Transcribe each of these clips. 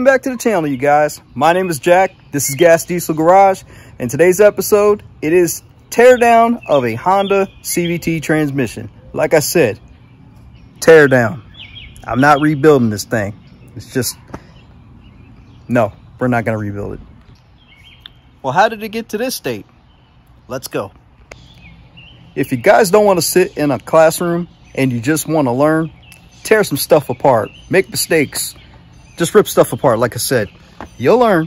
Welcome back to the channel, you guys. My name is Jack. This is Gas Diesel Garage. And today's episode, it is teardown of a Honda CVT transmission. Like I said, teardown. I'm not rebuilding this thing. It's just, no, we're not going to rebuild it. Well, how did it get to this state? Let's go. If you guys don't want to sit in a classroom and you just want to learn, tear some stuff apart, make mistakes, just rip stuff apart. Like I said, you'll learn.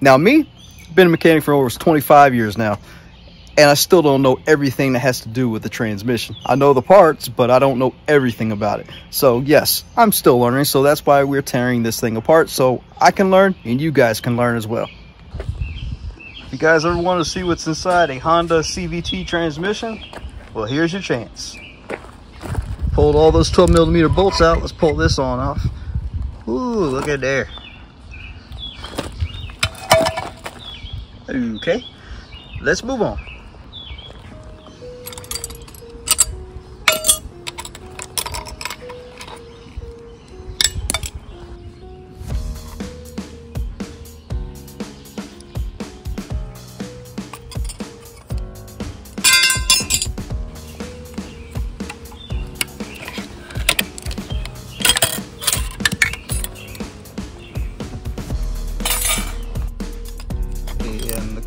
Now me, been a mechanic for over 25 years now, and I still don't know everything that has to do with the transmission. I know the parts, but I don't know everything about it. So yes, I'm still learning. So that's why we're tearing this thing apart. So I can learn and you guys can learn as well. If you guys ever want to see what's inside a Honda CVT transmission, well, here's your chance. Pulled all those 12 millimeter bolts out. Let's pull this on off. Ooh, look at there. Okay, let's move on.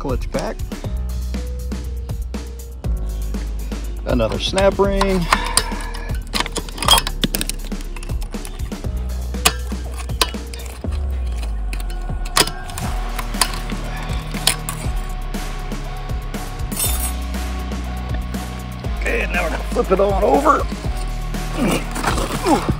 Clutch back. Another snap ring. Okay, now we're gonna flip it on over. Take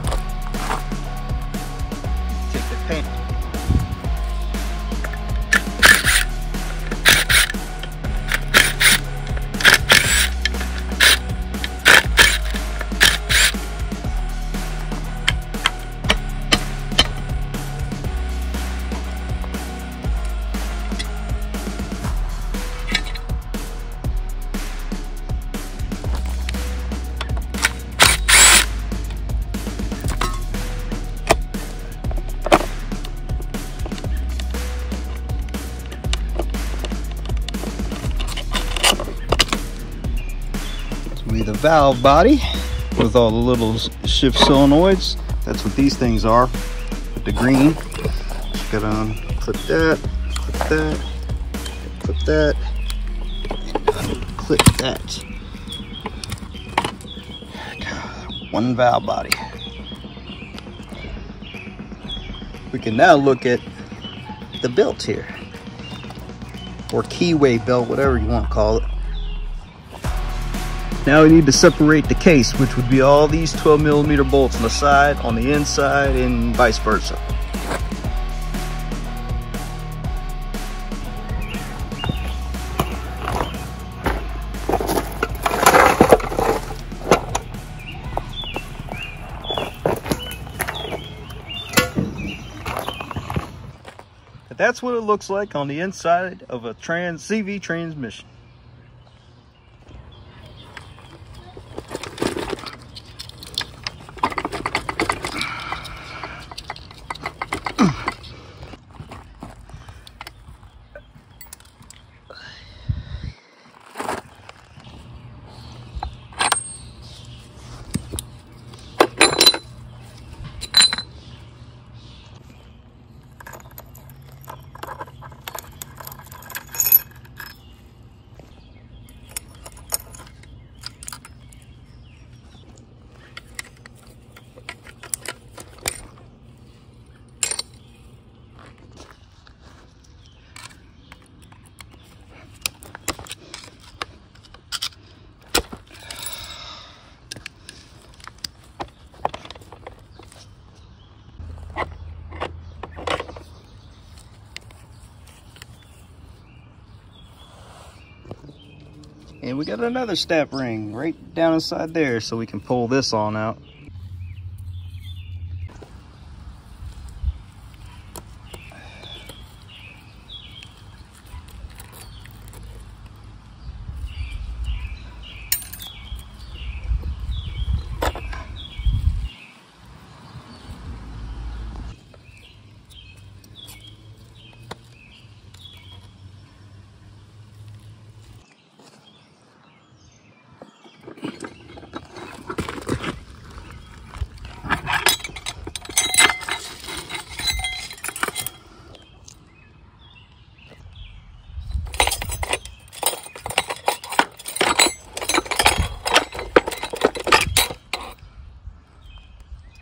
the valve body with all the little shift solenoids. That's what these things are. The green. Just gotta unclip that, clip that, clip that, clip that. One valve body. We can now look at the belt here. Or keyway belt, whatever you want to call it. Now we need to separate the case, which would be all these 12 millimeter bolts on the side, on the inside, and vice versa. That's what it looks like on the inside of a trans CV transmission. And we got another snap ring right down inside there so we can pull this on out.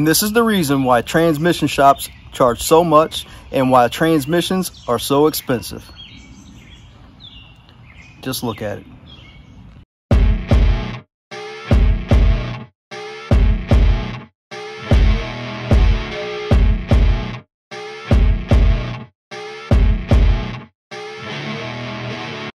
And this is the reason why transmission shops charge so much and why transmissions are so expensive. Just look at it.